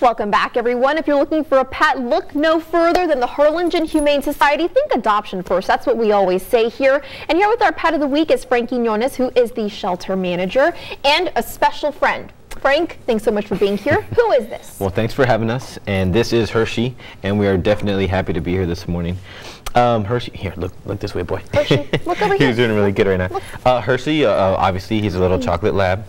Welcome back, everyone. If you're looking for a pet, look no further than the Harlingen Humane Society. Think adoption first. That's what we always say here. And here with our pet of the week is Frankie Quiñones, who is the shelter manager and a special friend. Frank, thanks so much for being here. Who is this? Well, thanks for having us. And this is Hershey, and we are definitely happy to be here this morning. Um, Hershey, here, look, look this way, boy. Hershey, look over here. he's doing really good right now. Uh, Hershey, uh, obviously, he's a little mm. chocolate lab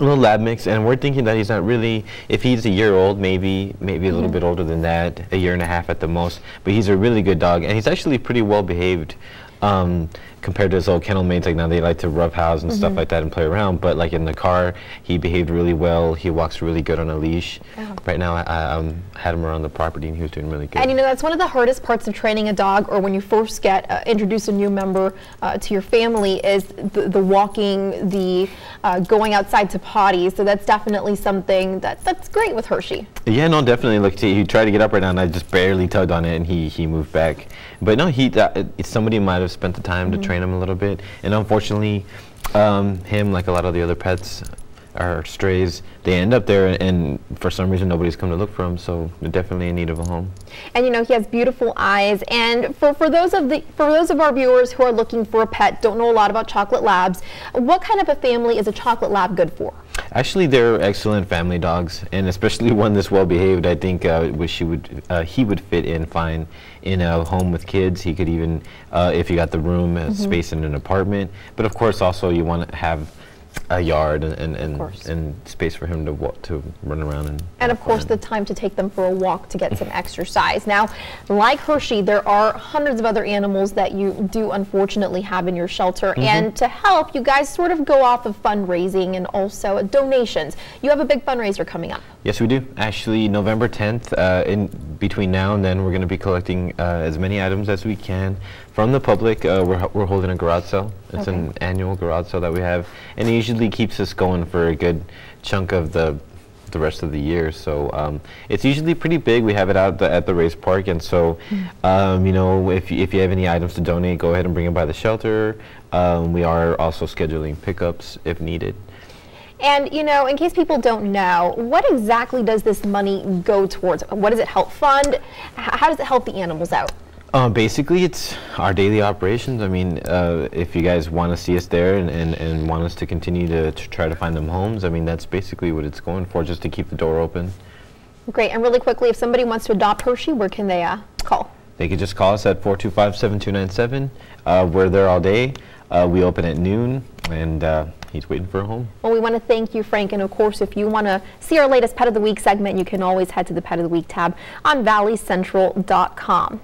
little lab mix, and we're thinking that he's not really. If he's a year old, maybe maybe a little mm -hmm. bit older than that, a year and a half at the most. But he's a really good dog, and he's actually pretty well behaved. Um, compared to his old kennel mates, like now they like to roughhouse and mm -hmm. stuff mm-hmm. like that and play around. But like in the car, he behaved really well. He walks really good on a leash. Yeah. Right now, I, I um, had him around the property and he was doing really good. And you know, that's one of the hardest parts of training a dog or when you first get uh, introduce a new member uh, to your family is the, the walking, the uh, going outside to potty. So that's definitely something that, that's great with Hershey. Yeah, no, definitely. Look, he tried to get up right now and I just barely tugged on it and he, he moved back. But no, he somebody might have spent the time mm -hmm. to train him a little bit. And unfortunately, um, him, like a lot of the other pets, are strays, they end up there and for some reason nobody's come to look for them, so they're definitely in need of a home. And you know, he has beautiful eyes and for, for those of the for those of our viewers who are looking for a pet, don't know a lot about chocolate labs, what kind of a family is a chocolate lab good for? Actually, they're excellent family dogs, and especially one this well behaved. I think uh, wish he would uh, he would fit in fine in a home with kids. He could even, uh, if you got the room, mm -hmm. space in an apartment. But of course, also you want to have a yard and and, and, and, space for him to walk, to run around and and of course the time to take them for a walk to get some exercise. Now, like Hershey, there are hundreds of other animals that you do unfortunately have in your shelter, mm -hmm. and to help, you guys sort of go off of fundraising and also donations. You have a big fundraiser coming up. Yes, we do. Actually, November 10th. Uh, in between now and then, we're going to be collecting uh, as many items as we can from the public. Uh, we're we're holding a garage sale. It's okay. an annual garage sale that we have, and it usually keeps us going for a good chunk of the the rest of the year. So um, it's usually pretty big. We have it out the, at the race park, and so hmm. um, you know if you, if you have any items to donate, go ahead and bring them by the shelter. Um, we are also scheduling pickups if needed. And you know, in case people don't know, what exactly does this money go towards? What does it help fund? H how does it help the animals out? Uh, basically, it's our daily operations. I mean, uh, if you guys want to see us there and, and, and want us to continue to, to, try to find them homes, I mean, that's basically what it's going for, just to keep the door open. Great. And really quickly, if somebody wants to adopt Hershey, where can they uh, call? They could just call us at 425-7297. Uh, we're there all day. Uh, we open at noon, and uh, he's waiting for a home. Well, we want to thank you, Frank. And of course, if you want to see our latest Pet of the Week segment, you can always head to the Pet of the Week tab on valleycentral.com.